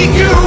be you